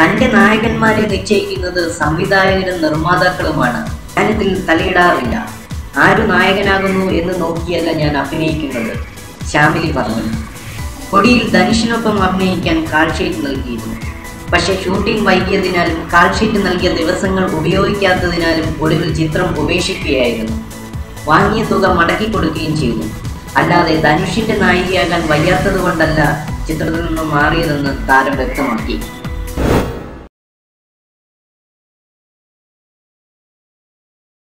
തന്റെ നായകന്മാരെ നിശ്ചയിക്കുന്നത് സംവിധായകരും നിർമ്മാതാക്കളുമാണ്. ഞാനിതിൽ തലയിടാറില്ല. ആരു നായകനാകുന്നു എന്ന് നോക്കിയല്ല ഞാൻ അഭിനയിക്കുന്നത് ശ്യാമിലി പറഞ്ഞു കൊടിയിൽ ധനുഷിനൊപ്പം അഭിനയിക്കാൻ കാൾഷീറ്റ് നൽകിയിരുന്നു. പക്ഷേ ഷൂട്ടിംഗ് വൈകിയതിനാലും കാൾഷീറ്റ് നൽകിയ ദിവസങ്ങൾ ഉപയോഗിക്കാത്തതിനാലും ഒടുവിൽ ചിത്രം ഉപേക്ഷിക്കുകയായിരുന്നു. വാങ്ങിയ തുക മടക്കി കൊടുക്കുകയും ചെയ്തു. അല്ലാതെ ധനുഷിന്റെ നായികയാകാൻ വയ്യാത്തത് കൊണ്ടല്ല ചിത്രത്തിൽ നിന്ന് മാറിയതെന്ന് താരം വ്യക്തമാക്കി.